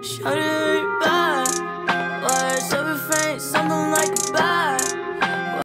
Shut up.